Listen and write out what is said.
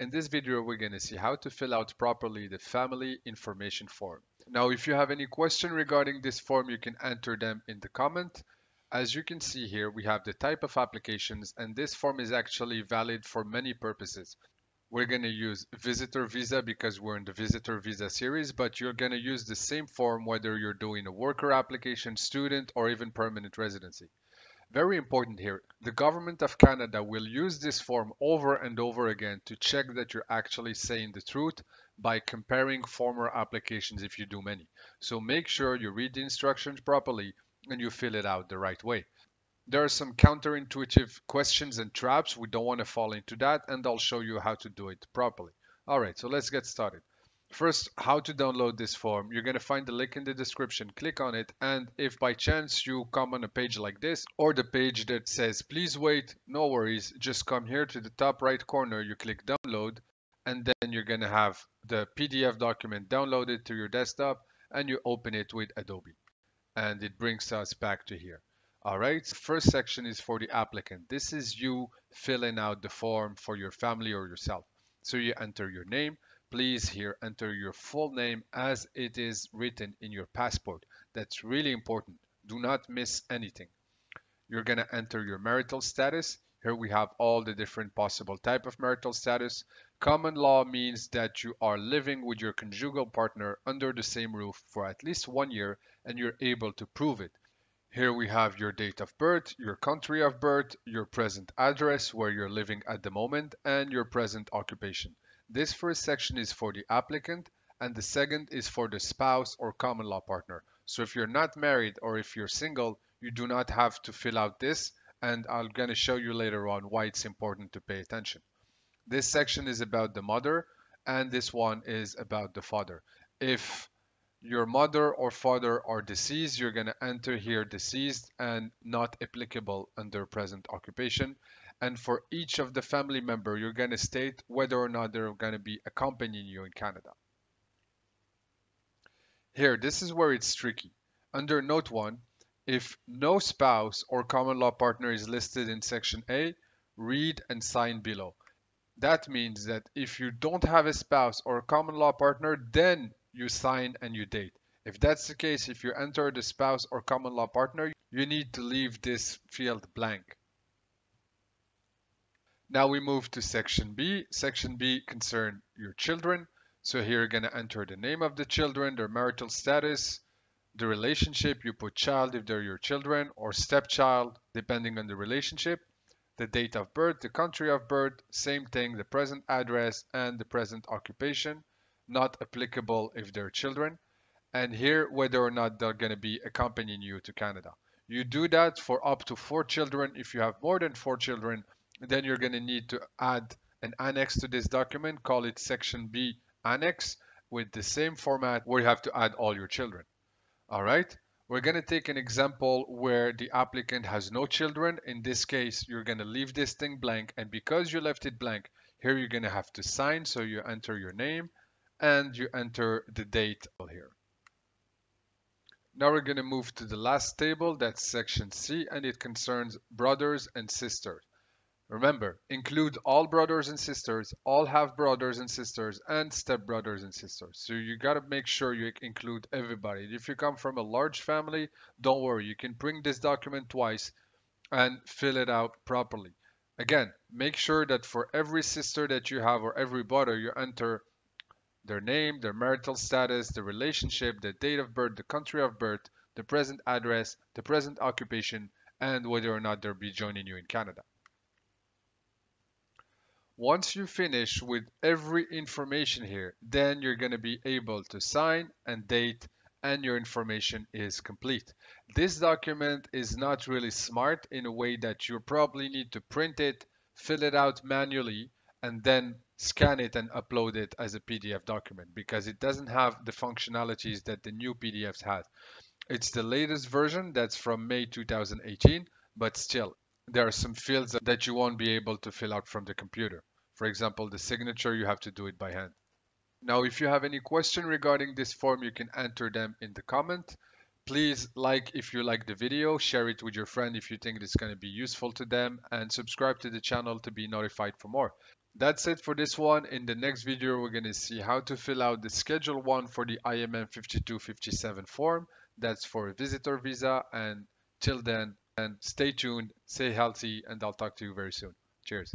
In this video, we're going to see how to fill out properly the family information form. Now, if you have any question regarding this form, you can enter them in the comment. As you can see here, we have the type of applications and this form is actually valid for many purposes. We're going to use visitor visa because we're in the visitor visa series, but you're going to use the same form whether you're doing a worker application, student, or even permanent residency. Very important here, the government of Canada will use this form over and over again to check that you're actually saying the truth by comparing former applications if you do many. So make sure you read the instructions properly and you fill it out the right way. There are some counterintuitive questions and traps. We don't want to fall into that and I'll show you how to do it properly. All right, so let's get started. First, how to download this form. You're going to find the link in the description. Click on it and if by chance you come on a page like this or the page that says please wait, no worries. Just come here to the top right corner. You click download and then you're going to have the PDF document downloaded to your desktop and you open it with Adobe and it brings us back to here. All right, first section is for the applicant. This is you filling out the form for your family or yourself. So you enter your name. Please here enter your full name as it is written in your passport. That's really important. Do not miss anything. You're going to enter your marital status. Here we have all the different possible type of marital status. Common law means that you are living with your conjugal partner under the same roof for at least one year and you're able to prove it. Here we have your date of birth, your country of birth, your present address where you're living at the moment, and your present occupation. This first section is for the applicant and the second is for the spouse or common law partner. So if you're not married or if you're single, you do not have to fill out this and I'm going to show you later on why it's important to pay attention. This section is about the mother and this one is about the father. If your mother or father are deceased, you're going to enter here deceased and not applicable under present occupation. And for each of the family member, you're going to state whether or not they're going to be accompanying you in Canada. Here, this is where it's tricky. Under note 1, if no spouse or common law partner is listed in section A, read and sign below. That means that if you don't have a spouse or a common law partner, then you sign and you date. If that's the case, if you enter the spouse or common law partner, you need to leave this field blank. Now we move to section B. Section B concern your children. So here you're going to enter the name of the children, their marital status, the relationship, you put child if they're your children, or stepchild, depending on the relationship the date of birth, the country of birth, same thing, the present address and the present occupation, not applicable if they're children. And here, whether or not they're going to be accompanying you to Canada. You do that for up to four children. If you have more than four children, then you're going to need to add an annex to this document, call it section B annex with the same format where you have to add all your children. All right. We're going to take an example where the applicant has no children. In this case, you're going to leave this thing blank. And because you left it blank, here you're going to have to sign. So you enter your name and you enter the date here. Now we're going to move to the last table, that's section C, and it concerns brothers and sisters. Remember, include all brothers and sisters, all half brothers and sisters, and step brothers and sisters. So you got to make sure you include everybody. If you come from a large family, don't worry, you can bring this document twice and fill it out properly. Again, make sure that for every sister that you have or every brother, you enter their name, their marital status, the relationship, the date of birth, the country of birth, the present address, the present occupation, and whether or not they'll be joining you in Canada. Once you finish with every information here, then you're going to be able to sign and date and your information is complete. This document is not really smart in a way that you probably need to print it, fill it out manually, and then scan it and upload it as a PDF document because it doesn't have the functionalities that the new PDFs have. It's the latest version that's from May 2018, but still, there are some fields that you won't be able to fill out from the computer. For example, the signature, you have to do it by hand. Now, if you have any question regarding this form, you can enter them in the comment. Please like if you like the video, share it with your friend if you think it's going to be useful to them, and subscribe to the channel to be notified for more. That's it for this one. In the next video, we're going to see how to fill out the Schedule 1 for the IMM 5257 form. That's for a visitor visa. And till then, and stay tuned, stay healthy, and I'll talk to you very soon. Cheers.